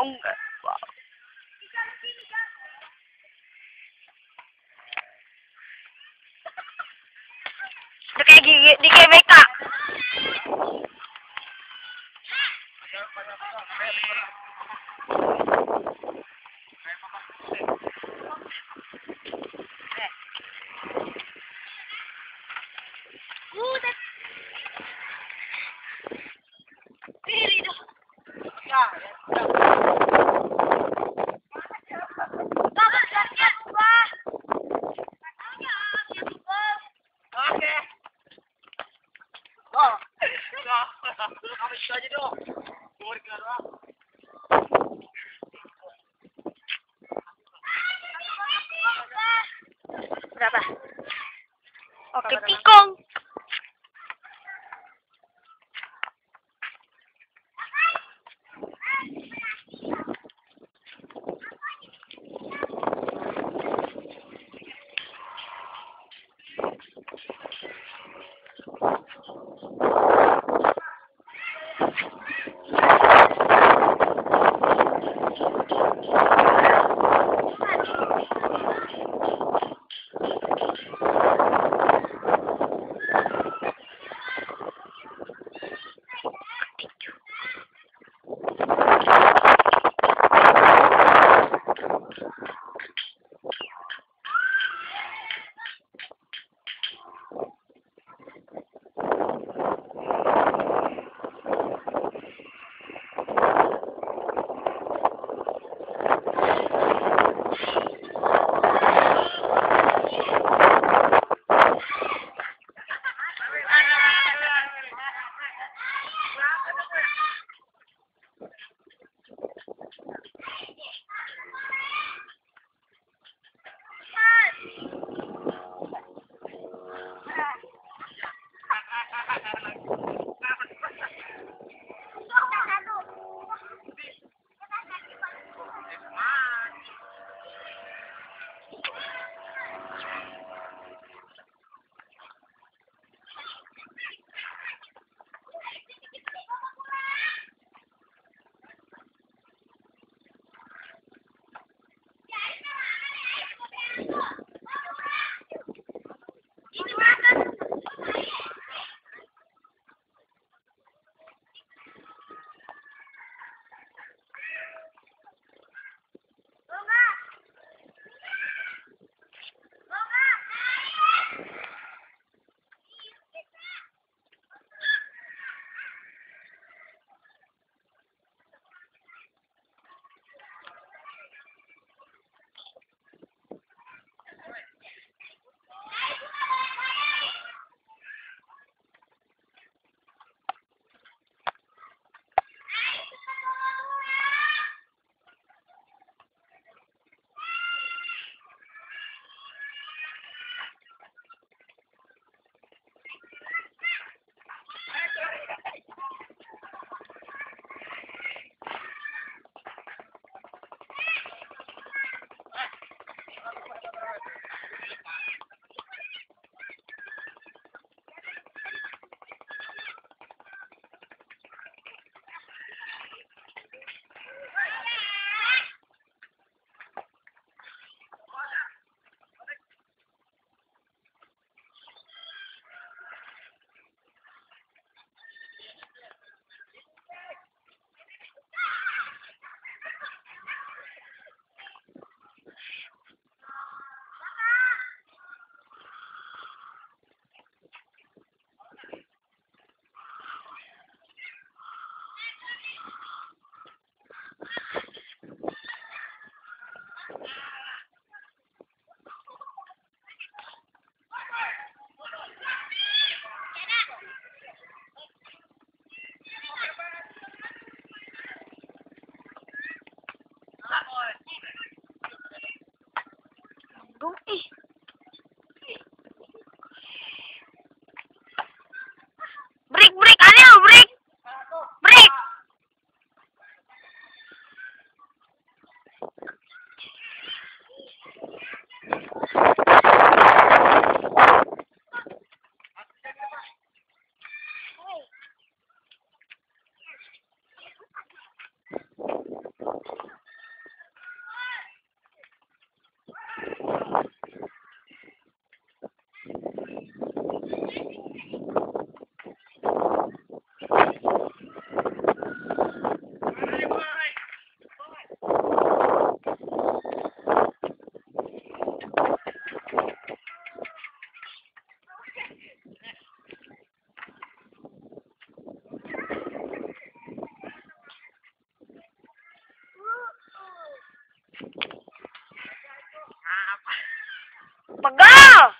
Oh enggak. Wow. Itu kayak gigi di KBK. Udah Pepito. Paga!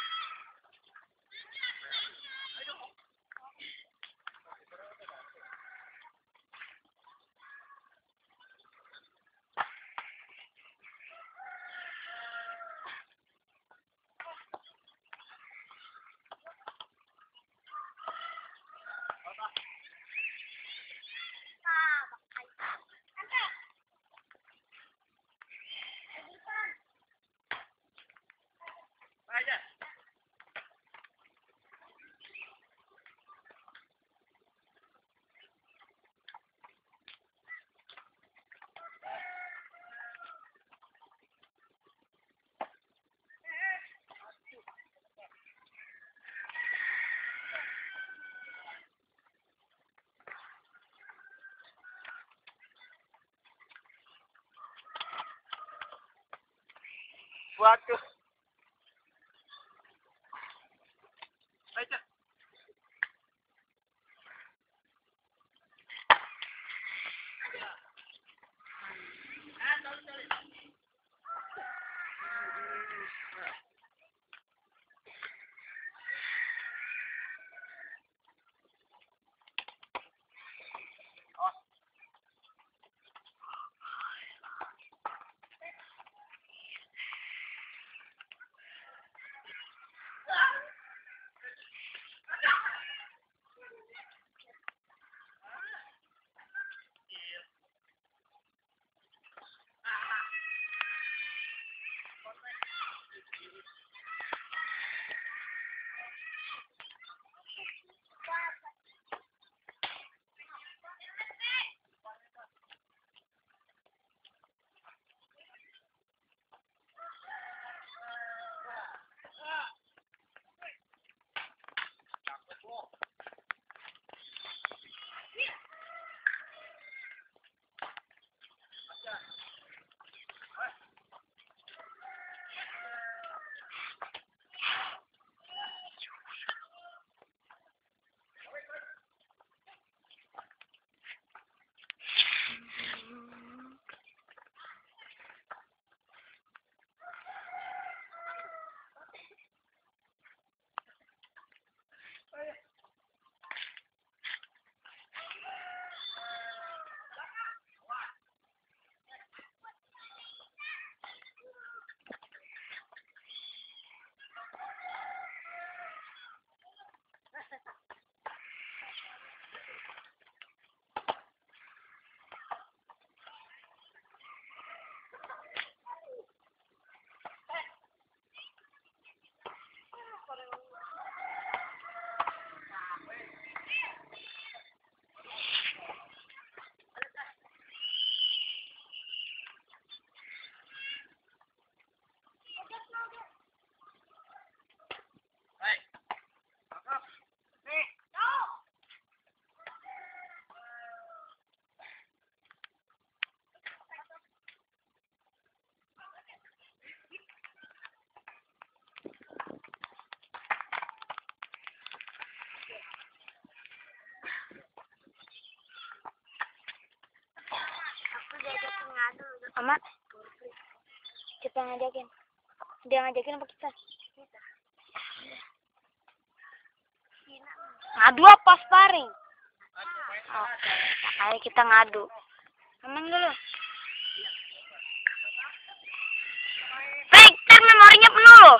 Black Aman. Siapa yang ngajakin? Dia ngajakin apa kita? Ngadu apa sparring? Oke, ayo kita ngadu. Aman dulu. Baik, kan memorinya penuh loh.